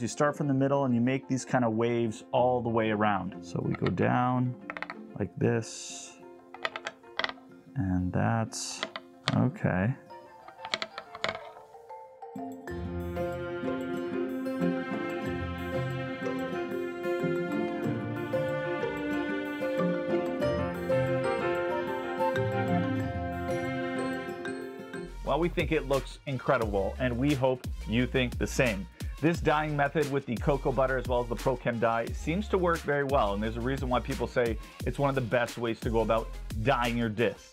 You start from the middle and you make these kind of waves all the way around. So we go down like this, and that's okay. Well, we think it looks incredible, and we hope you think the same. This dyeing method with the cocoa butter as well as the ProChem dye seems to work very well, and there's a reason why people say it's one of the best ways to go about dyeing your discs.